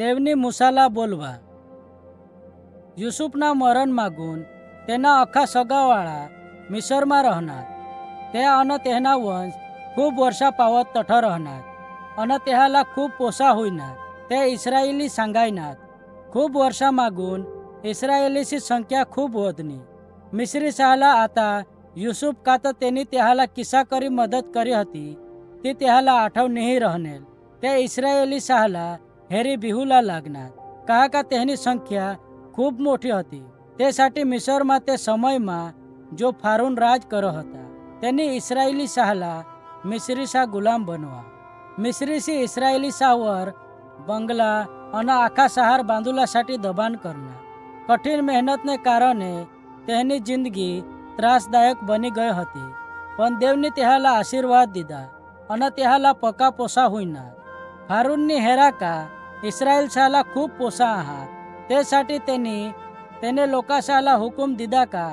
દેવની મુસાલા બોલવા યુસુફના મરણ માગુન તેના આખા સગાવાળા મિસરમાં રહનાર તે અને તેના વંશ ખૂબ વર્ષા પાવત તઠ રહનાર અને તેહાલા ખૂબ પોસા હોઈનાર તે ઇસરાયેલી સાંગાઈનાર ખૂબ વર્ષા માગુન ઇસરાયેલીસી સંખ્યા ખૂબ વધની મિશ્રી સહાલા આતા યુસુફ કાતા તેની તેહાલા કિસ્સા કરી મદદ કરી હતી તે તેહાલા આઠવ નહીં રહનેલ તે ઇસરાયેલી સહાલા हेरी बिहूला लागणार કાકા તેની સંખ્યા ખૂબ મોટી હતી તે સાથે મિસરમાં તે સમયમાં જો ફારૂન રાજ કરો હતા તેની ઇસરાયેલી શાહલા મિશ્રી શાહ ગુલામ બનવા મિશ્રીસી ઇસરાયેલી શાહવર બંગલા અને આખા શહેર બાંદુલા સાથે દબાણ કરનાર કઠિન મહેનતને કારણે તેની જિંદગી ત્રાસદાયક બની ગઈ હતી પણ દેવની તેહાલા આશીર્વાદ દીધા અને તેહાલા પકા પોસા હોઈના ફારૂનની હેરાકા इस्रायलशाला खूब पोसा आहात. त्यासाठी त्यांनी, त्याने लोकाशाला हुकूम दिदा का?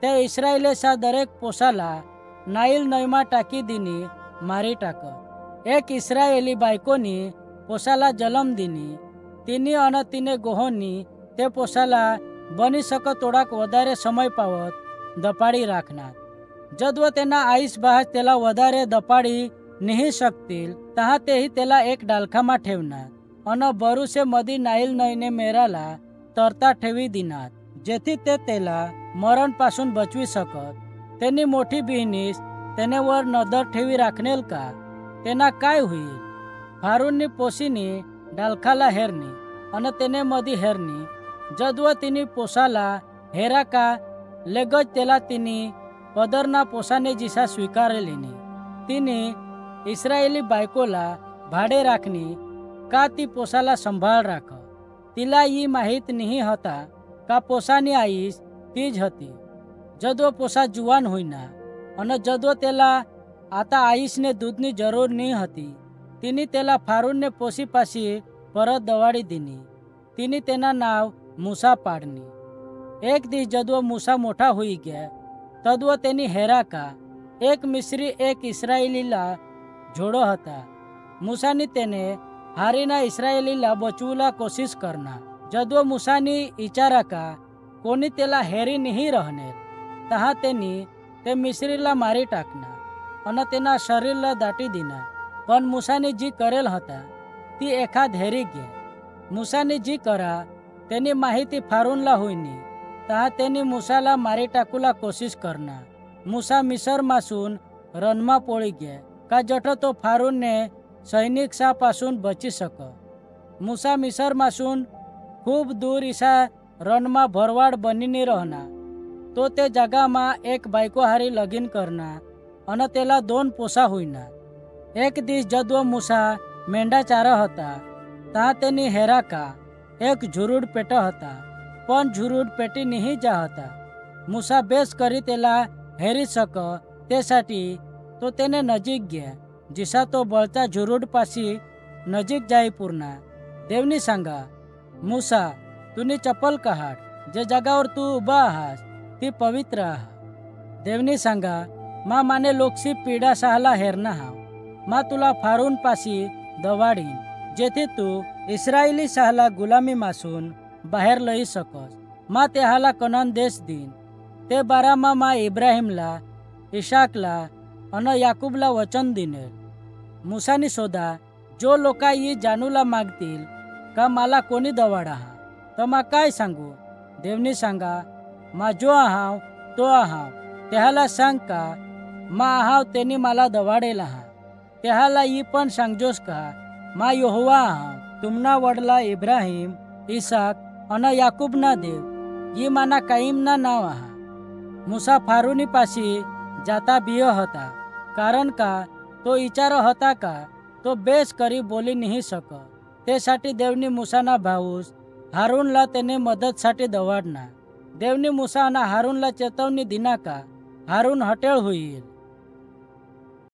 त्या इस्रायलेशा दरेक पोसाला नाईल नैमा टाकी दिनी, मारी टाक. एक इस्रायली बायकोनी पोसाला जलम दिनी, तिनी अन तिने गोहोनी તે પોસાલા બની શકો થોડાક વધારે સમય પાવત દપાડી રાખનાર જદ્વ તેના આઈસ બહાર તેલા વધારે દપાડી નહીં શકतील તહા તેહી તેલા એક ડાલખામાં ठेवणार અને ભરૂસે મદી નાઈલ નઈને મેરાલા તરતા ઠેવી દિનાત જેથી તે તેલા મરણ પાસુન બચવી શકત તેની મોઠી બहिणीस તેને वर નદર ઠેવી રાખનેલ કા તેના કાય હુઈ ફારૂનની પોસીની ડાલખાલા હેરની અને તેને મદી હેરની જદવ તિની પોસાલા હેરા કા લેગજ તેલા તિની પદરના પોસાને જીસા સ્વીકારેલીની તિની ઇસરાયેલી બાયકોલા ભાડે રાખની का ती पोसाला संभाळ राख। तिला ही माहीत नाही होता का पोसाने आईस तीज होती। जदो पोसा जुवान होईना, अन जदो त्याला आता आईसने दूधनी ज़रूर नाही होती, तिने त्याला फारूनने पोसीपाशी परत दवाडी दिनी। तिने तेना नाव मुसा पाडनी। एक दिस जदो मूसा मोटा होई गया तदव तेनी हेरा का, एक मिस्री एक इस्रायलीला जोडो मूसा मुसानी त्याने ಹಾರಿನ ಇಸ್ರಾಯೇಲಿಲ್ಲ ಬಚುವುಲ ಕೋಶಿಶ್ करना जदो मूसा ने इचारा का कोनी तेला हेरी नहीं रहने तहा तेनी તે મિશ્રીલા મારી ટાંકના અને તેના શરીરલા દાટી દીના પણ મૂસાની જી કરેલ હતા તે એખાદ હેરી ગયા મૂસાની જી કરા તેની માહિતી ફારૂનલા હોઈની તા તેની મૂસાલા મારી ટાકુલા કોશિશ કરના મૂસા મિસરમાં સૂન રનમાં પોળી ગયા કા જઠો તો ફારૂનને सैनिक सापासून बची शक मुसा मिसरमासून ખૂબ દૂર ઈશા રણમાં ભરવાડ બનીને રહના તો તે જગામાં એક બાયકોહારી લગીન કરના અને તેલા દોન પોસા હોઈના એક દિવસ જદવો મુસા મેંડા ચારા હતા ત્યાં તેની હેરાકા એક ઝુરુડ પેટા હતા પણ ઝુરુડ પેટી નહીં જા હતા મુસા બેસ કરી તેલા હેરી શક તે સાટી તો તેને નજીક ગયા जिसा तो बळता झुरुड पाशी नजीक जाई पूर्णा. देवनी सांगा, मुसा, तुनी चप्पल काढ जे जगावर तू उभा आहास, ती पवित्र आहा. देवनी सांगा, मा माने लोकसी पीडा सहाला हेरना हाव मा तुला फारून पाशी दवाडीन, जेथे तू इस्रायली सहाला गुलामी मासून बाहेर लई सकस मा त्याहाला कनान देश दिन. ते बारामा मा इब्राहिमला, इशाकला अन याकूबला वचन दिनेल मुसानी शोधा जो लोका ही जानूला मागतील का मला कोणी दवाडा हा तर मा काय सांगू देवनी सांगा मा जो आहाव तो आहाव त्याला सांग का मा आहाव त्यांनी मला दवाडेला हा त्याला ही पण सांगजोस का मा योहवा आहाव तुमना वडला इब्राहिम इसाक अन याकूब ना देव ही माना काईम ना नाव आहा मुसा फारुनी पाशी जाता बियो होता कारण का तो विचार होता का तो बेस करी बोली नाही सक त्यासाठी देवनी मुसाना भाऊस, हारूनला त्याने मदतसाठी दवाडना। देवनी मुसाना हारूनला चेतवणी दिना का, हारून हटेळ होईल।